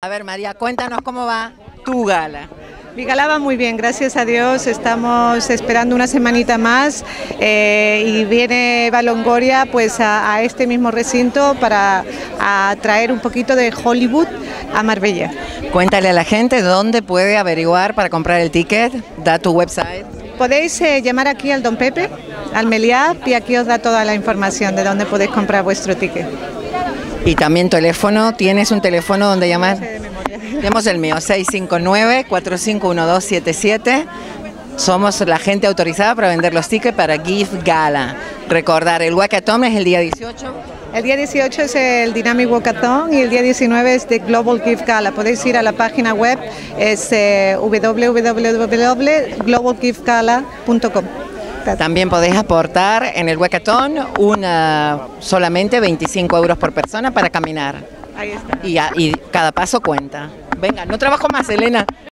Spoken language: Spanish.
A ver, María, cuéntanos cómo va tu gala. Mi gala va muy bien, gracias a Dios. Estamos esperando una semanita más eh, y viene Eva Longoria pues a, a este mismo recinto para a traer un poquito de Hollywood a Marbella. Cuéntale a la gente dónde puede averiguar para comprar el ticket. Da tu website. Podéis eh, llamar aquí al Don Pepe, al Meliá, y aquí os da toda la información de dónde podéis comprar vuestro ticket. Y también teléfono. ¿Tienes un teléfono donde llamar? Tenemos el mío, 659-451277. Somos la gente autorizada para vender los tickets para Gift Gala. Recordar, el Wakatom es el día 18. El día 18 es el Dynamic Walkathon y el día 19 es The Global Gift Gala. Podéis ir a la página web, es eh. También podéis aportar en el Wakaton una, solamente 25 euros por persona para caminar. Ahí está. Y, a- y cada paso cuenta. Venga, no trabajo más, Elena.